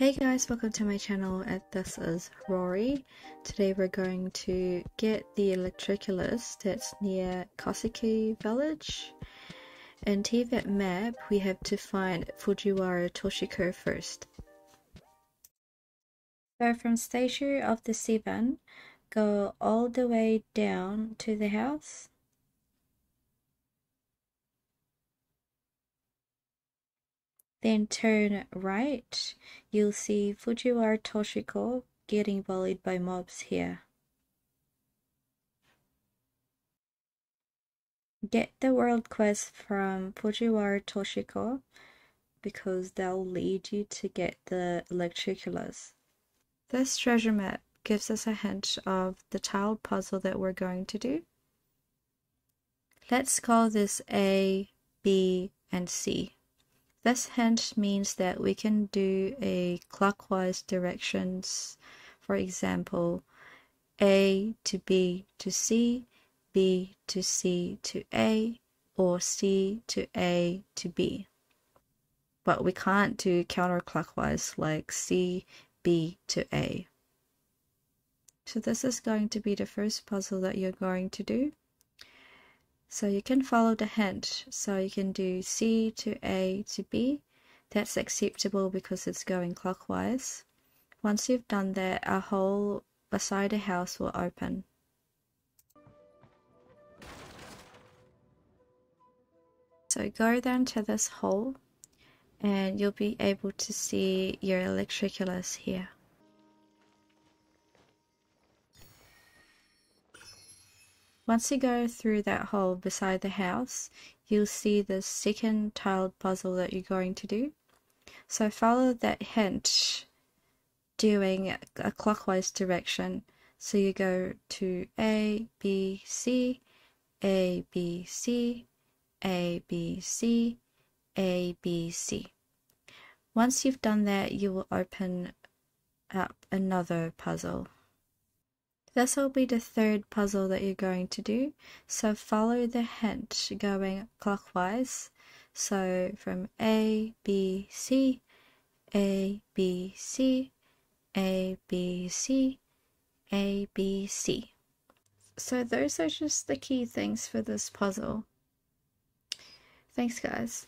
Hey guys, welcome to my channel and this is Rori. Today we're going to get the Electroculus that's near Koseki village. In Teyvat map, we have to find Fujiwara Toshiko first. So from Statue of the Seven, go all the way down to the house. Then turn right. You'll see Fujiwara Toshiko getting bullied by mobs here. Get the world quest from Fujiwara Toshiko because they'll lead you to get the Electroculus. This treasure map gives us a hint of the tiled puzzle that we're going to do. Let's call this A, B, and C. This hint means that we can do a clockwise directions, for example, A to B to C, B to C to A, or C to A to B. But we can't do counterclockwise like C, B to A. So this is going to be the first puzzle that you're going to do. So you can follow the hint. So you can do C to A to B. That's acceptable because it's going clockwise. Once you've done that, a hole beside the house will open. So go down to this hole and you'll be able to see your electroculus here. Once you go through that hole beside the house, you'll see the second tiled puzzle that you're going to do. So follow that hint doing a clockwise direction. So you go to A, B, C, A, B, C, A, B, C, A, B, C. Once you've done that, you will open up another puzzle. This will be the third puzzle that you're going to do. So follow the hint going clockwise. So from A, B, C, A, B, C, A, B, C, A, B, C. So those are just the key things for this puzzle. Thanks guys.